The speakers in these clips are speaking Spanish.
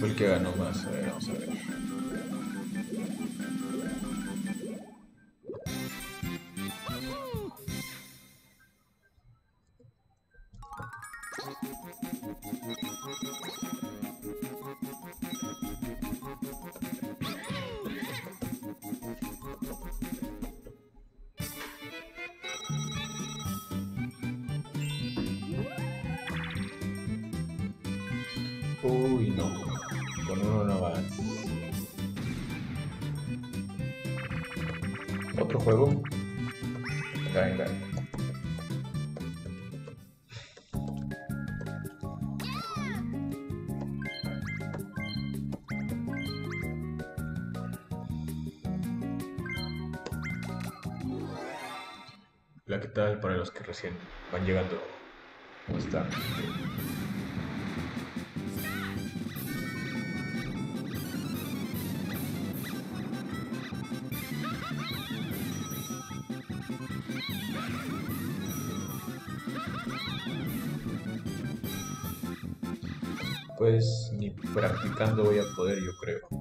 Fue el que ganó más. A ver, vamos a ver. Hola, ¿qué tal para los que recién van llegando? ¿Cómo están? pues ni practicando voy a poder, yo creo.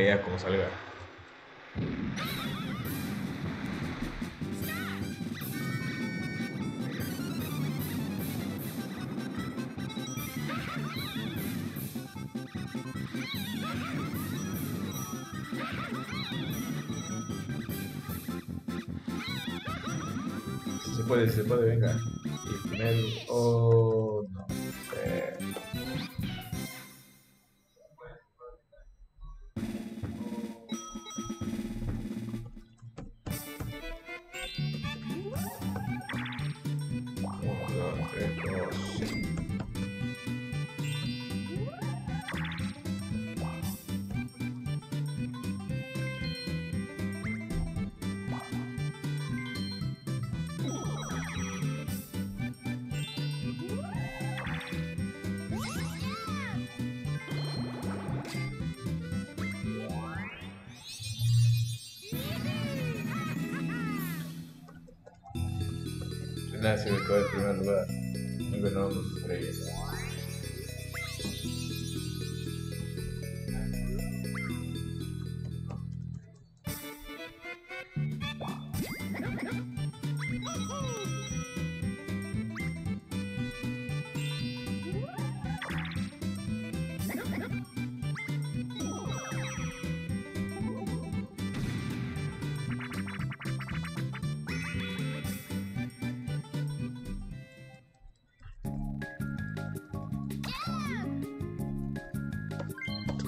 Ya, como salga. Se puede, se puede, venga.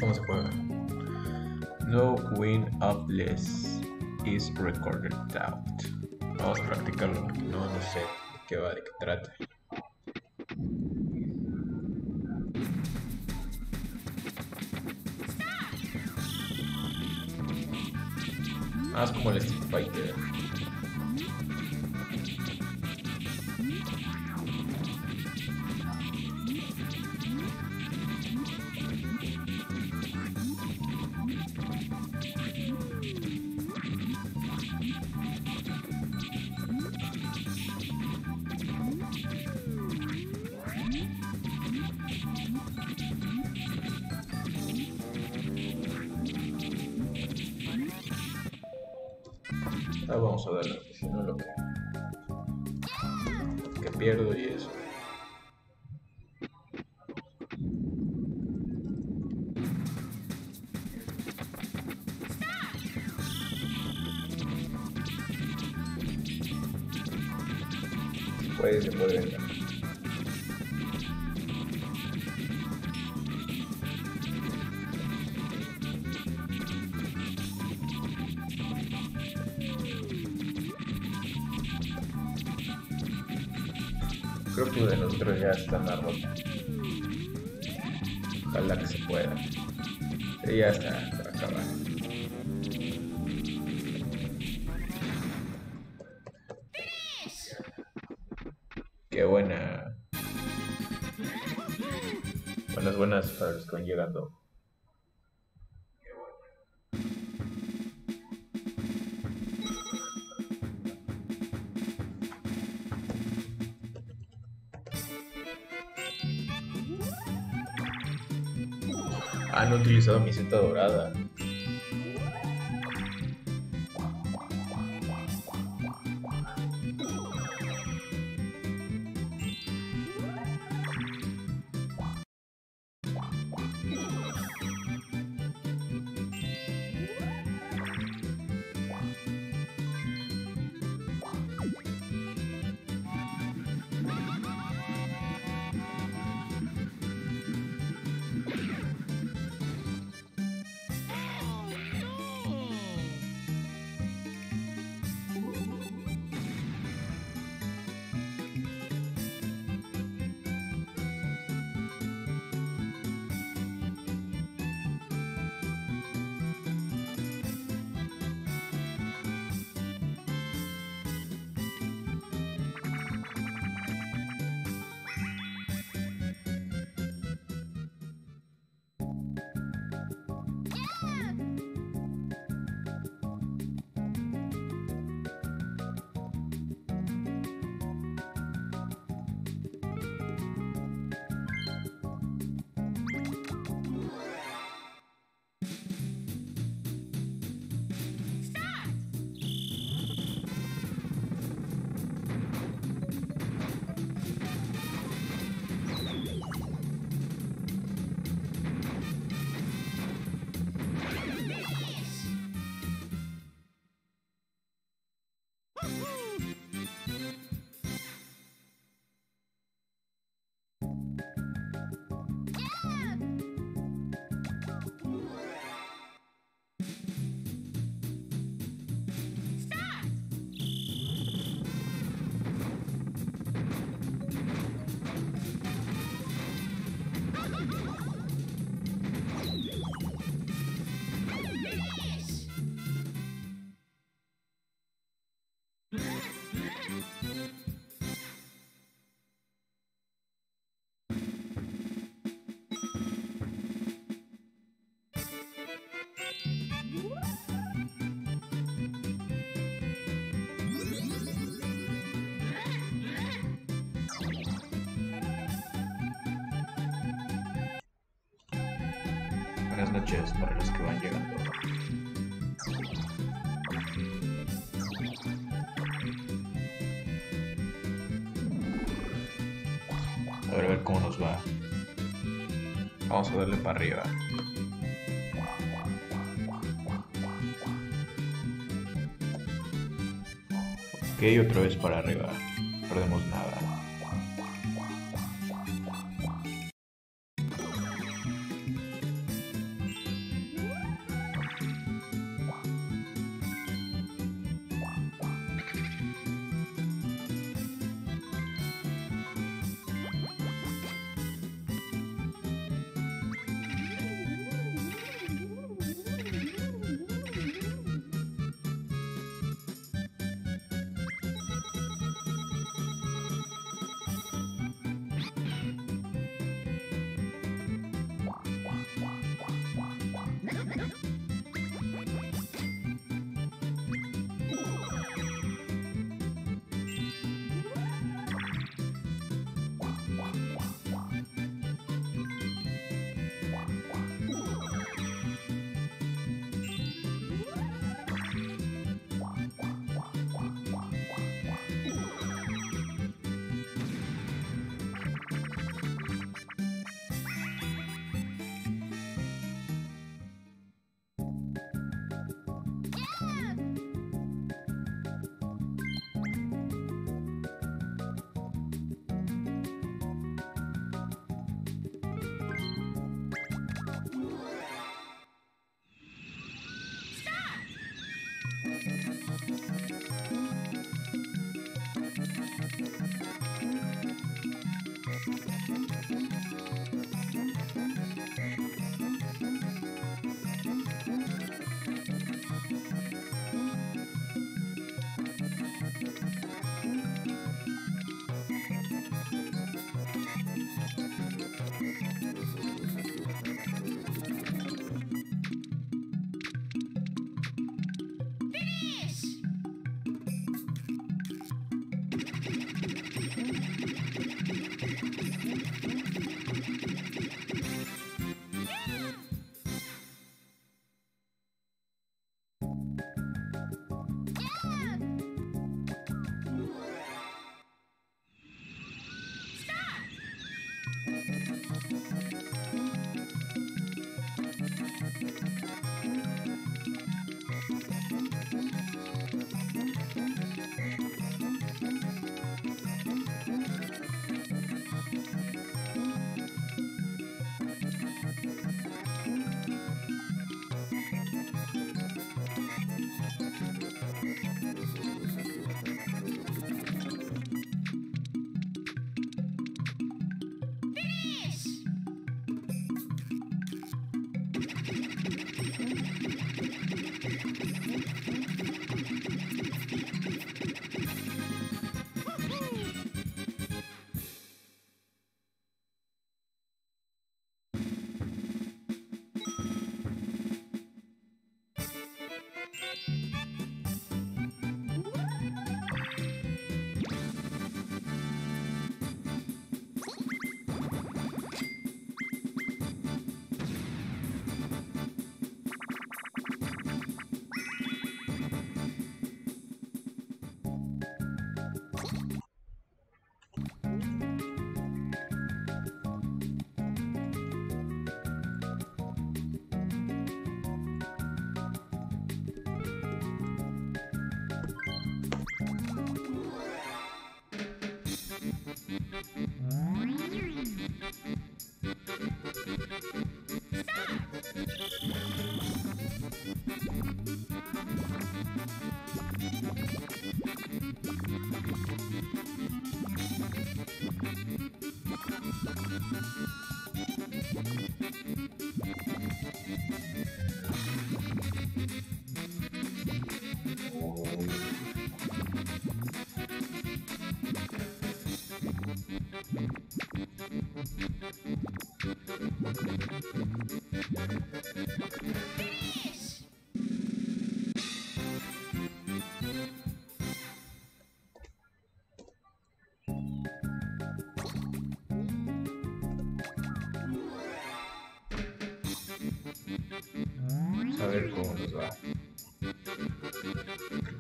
¿Cómo se juega? No win less is recorded out. Vamos a practicarlo porque no, no sé qué va, de qué trata. Van llegando. Han utilizado mi seta dorada. Para los que van llegando. A ver, a ver cómo nos va. Vamos a darle para arriba. Ok, otra vez para arriba. No perdemos nada.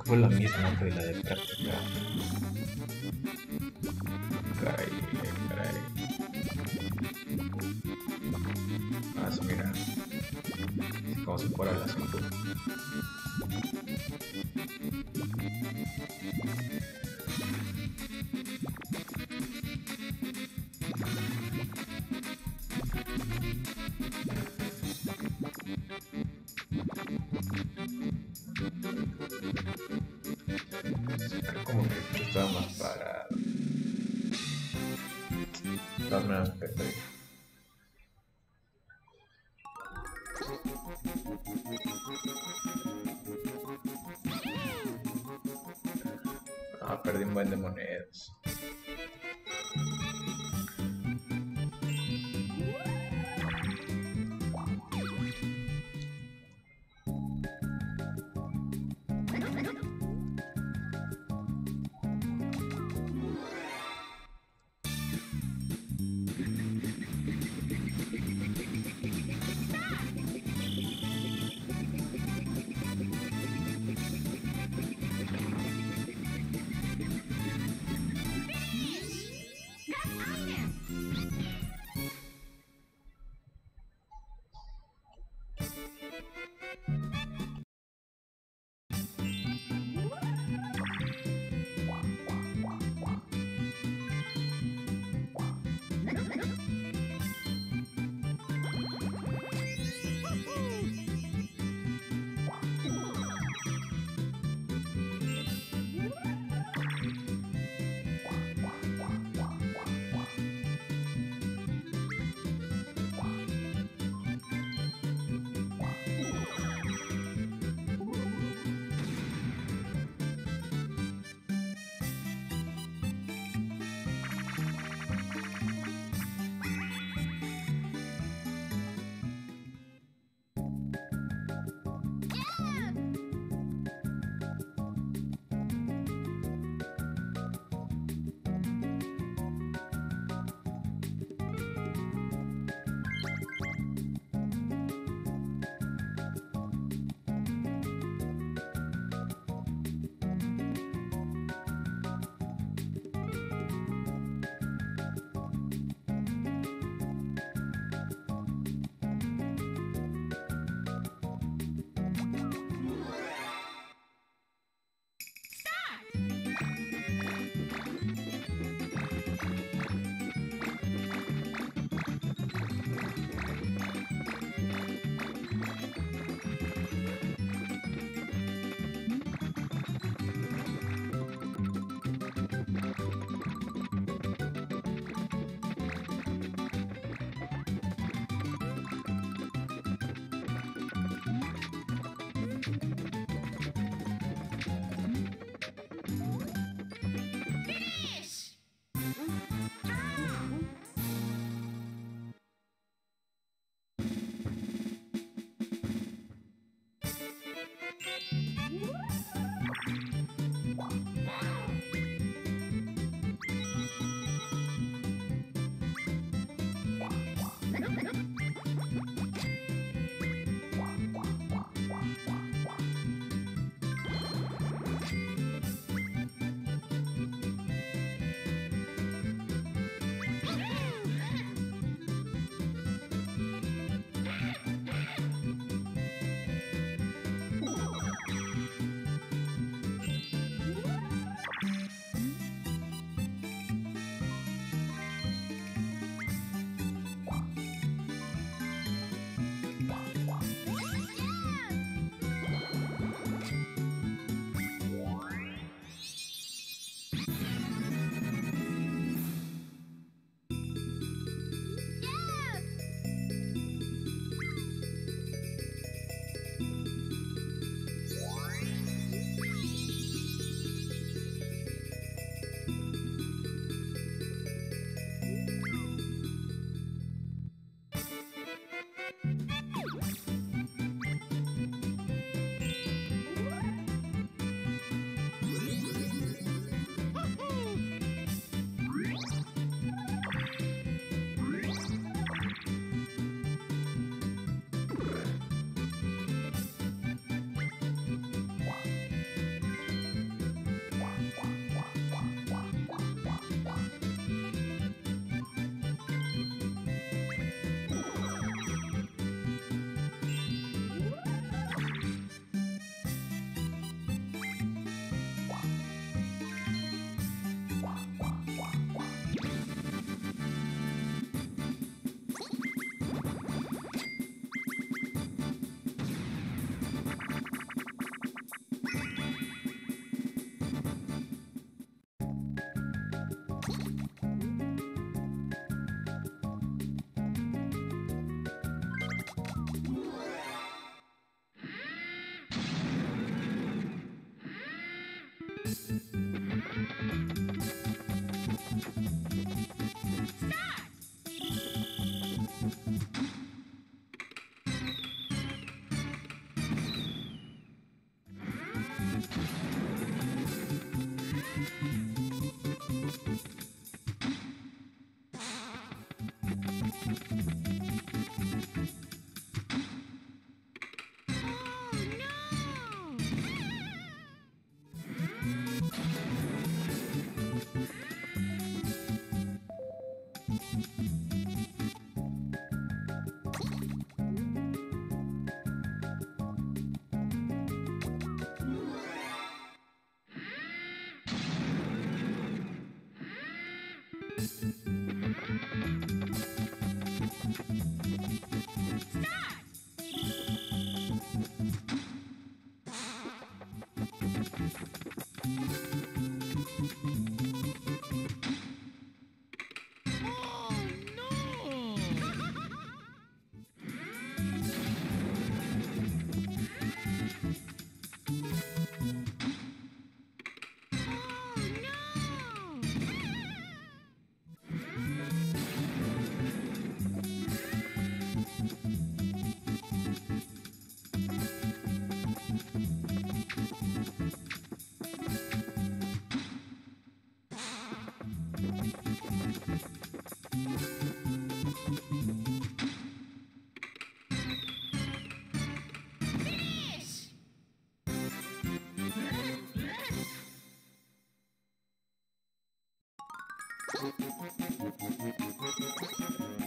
Fue la misma que la de práctica. Caray, caray. Ah, sí, mira. Cómo se fuera el asunto. Como que estaba más parado. De todas maneras, perfecto. Ah, perdí un buen de monedas. Thank you. Thank you.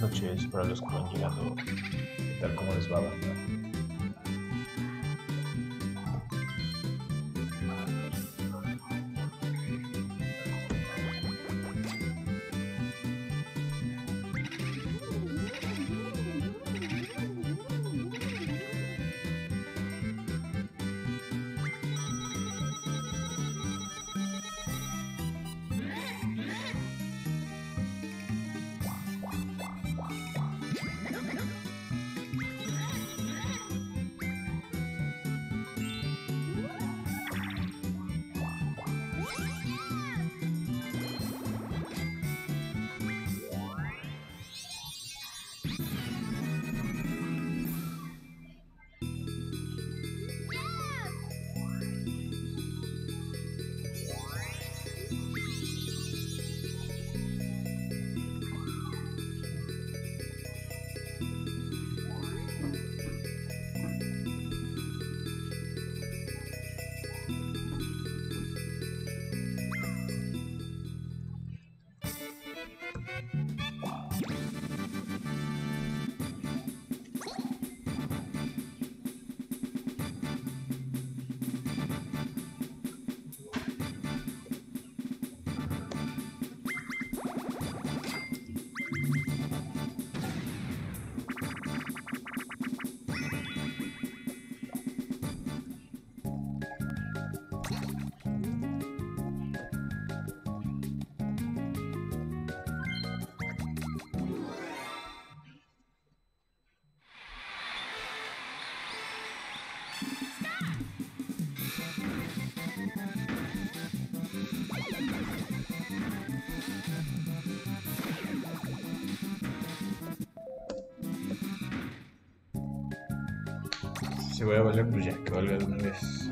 Noches para los que van llegando. ¿Qué tal? ¿Cómo les va, voy a valer, pues ya, que valga de una vez.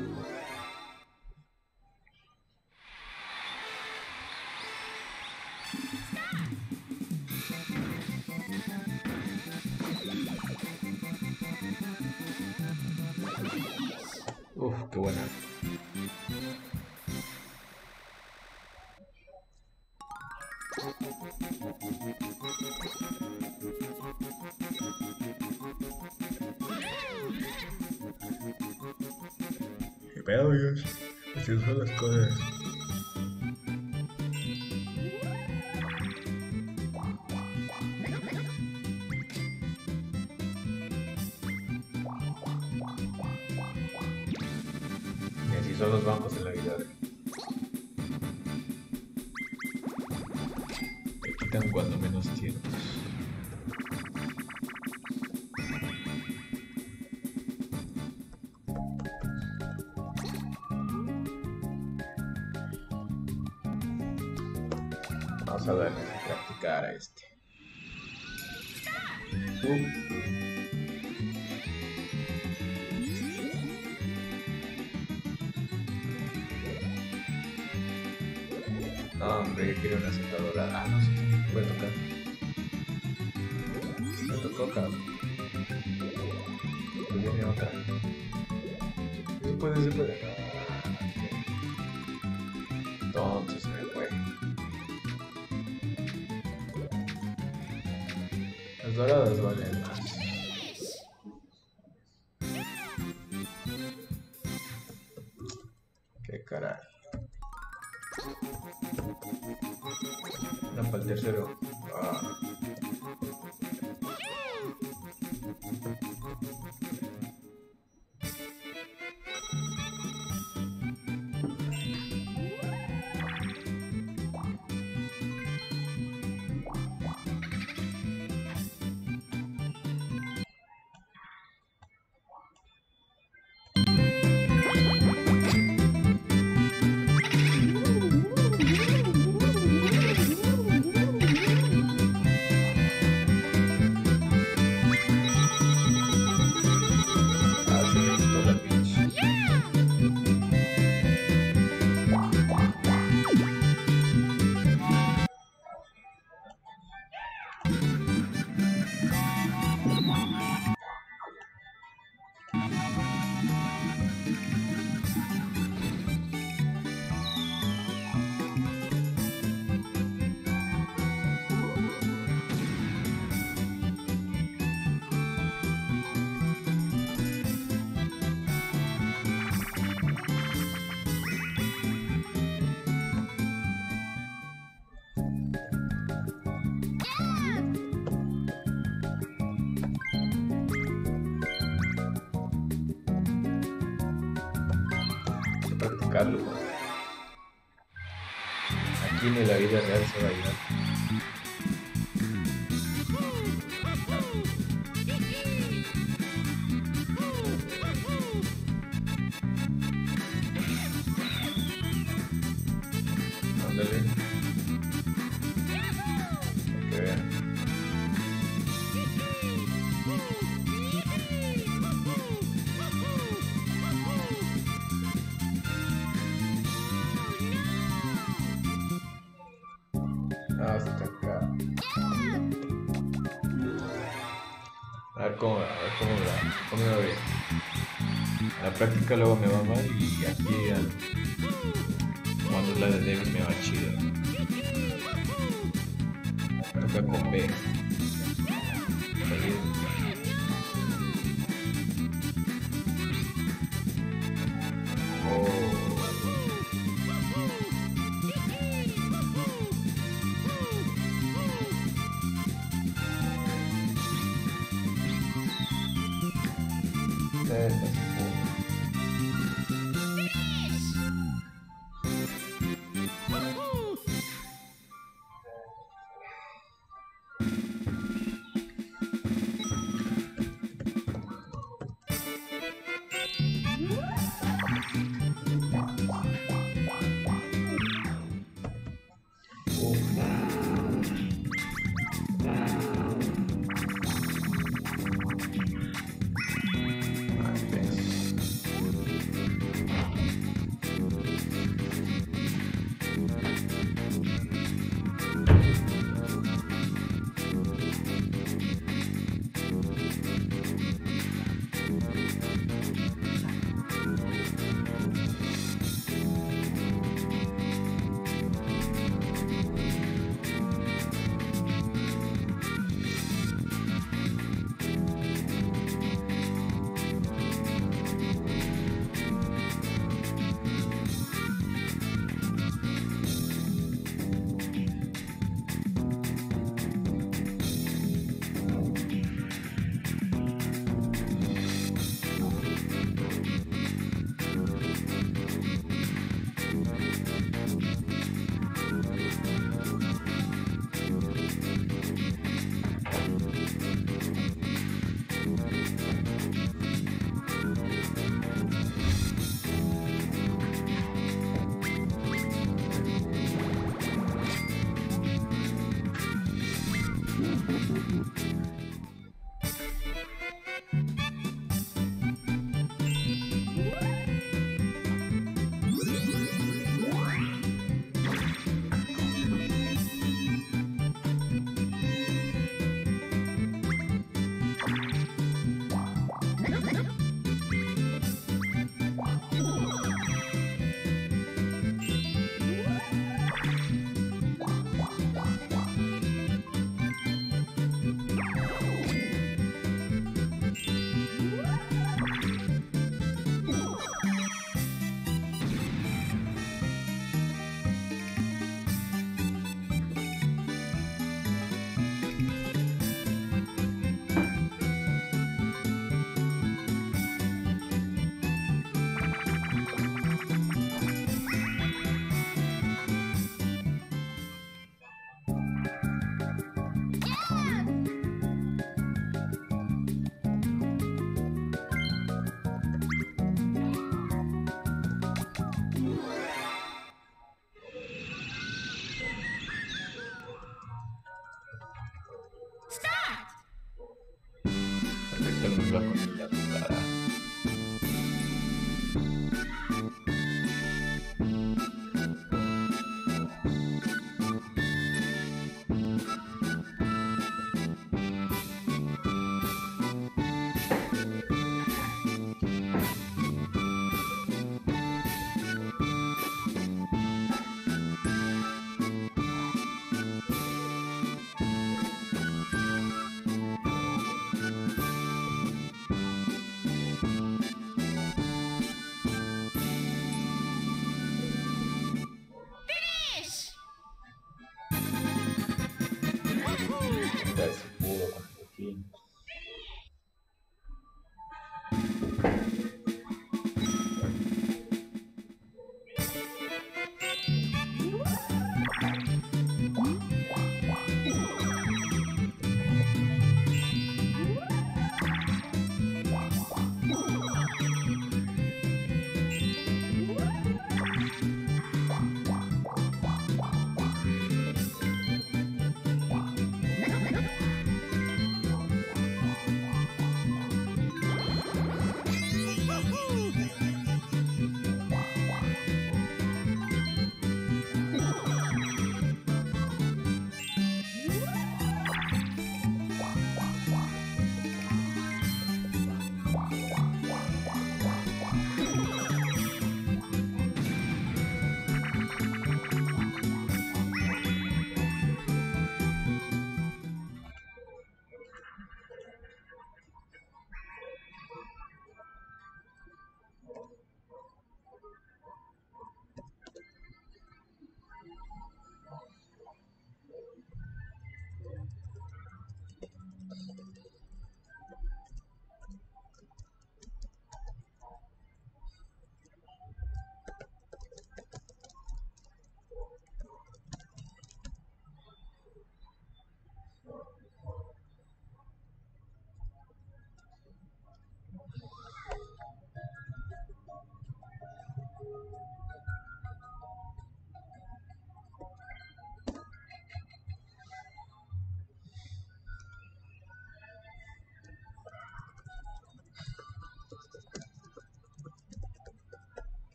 Uh. No, hombre, quiero una Las doradas valen más. Qué Ni la vida real luego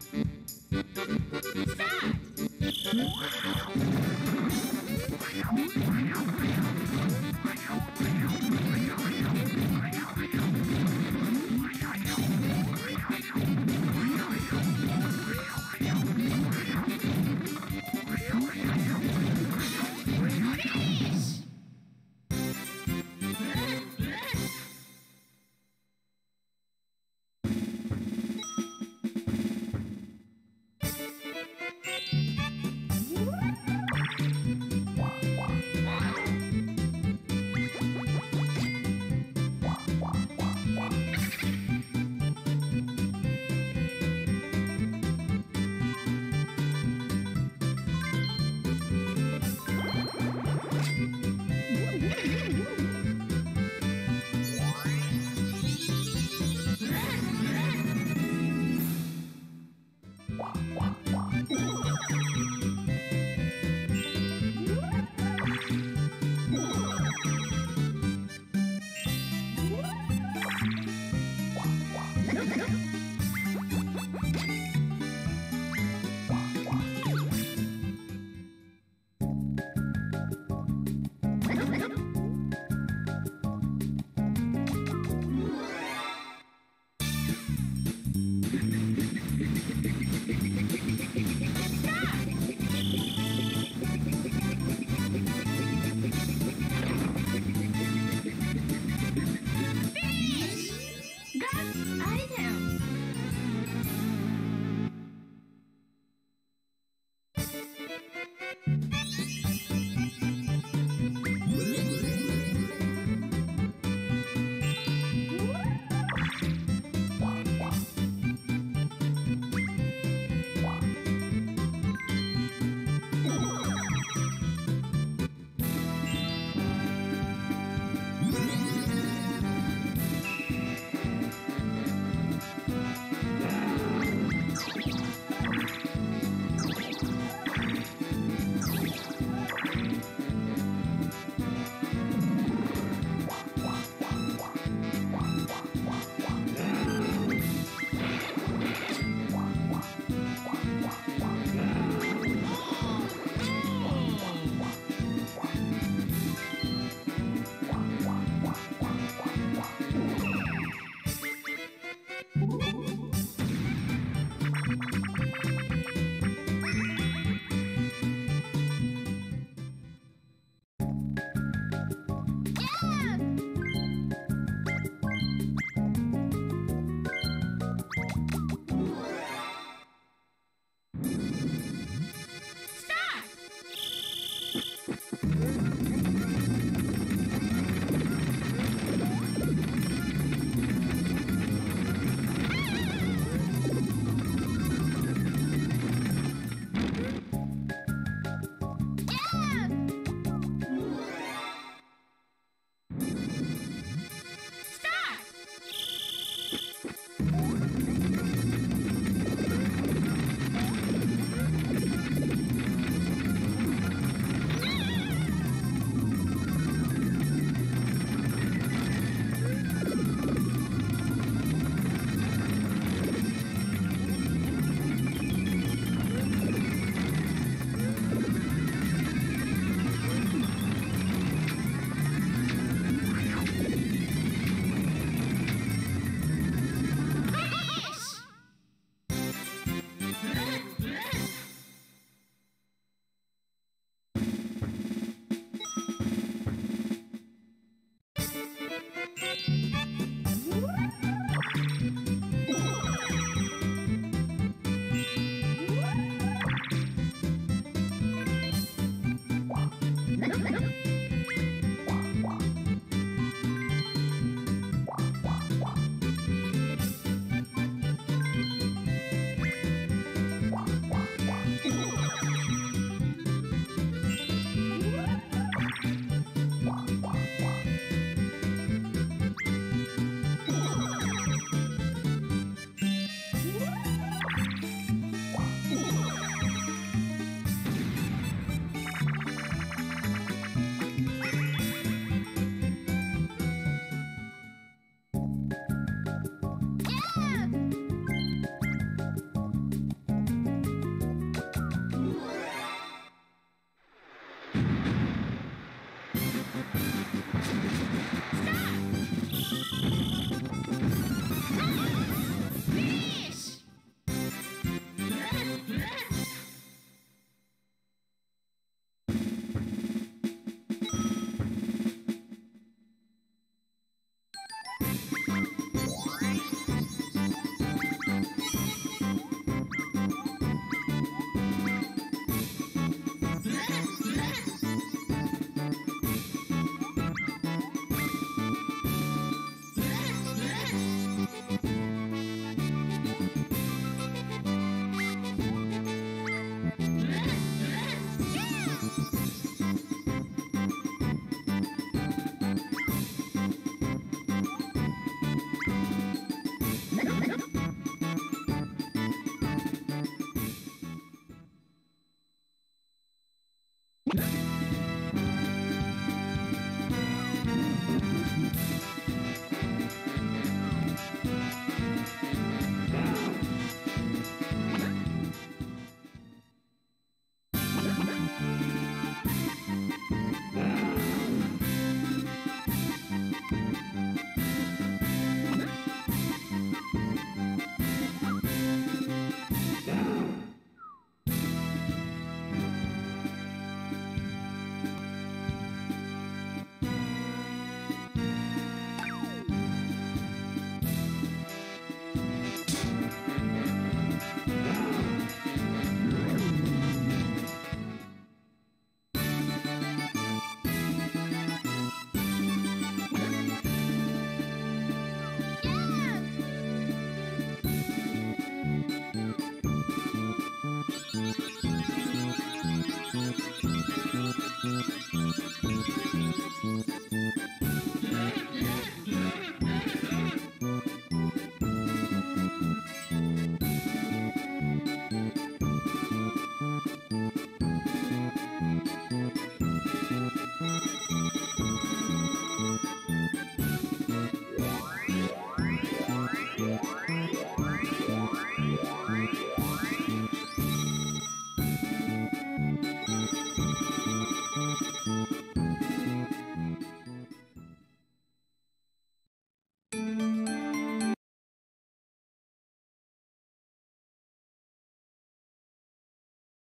Stop!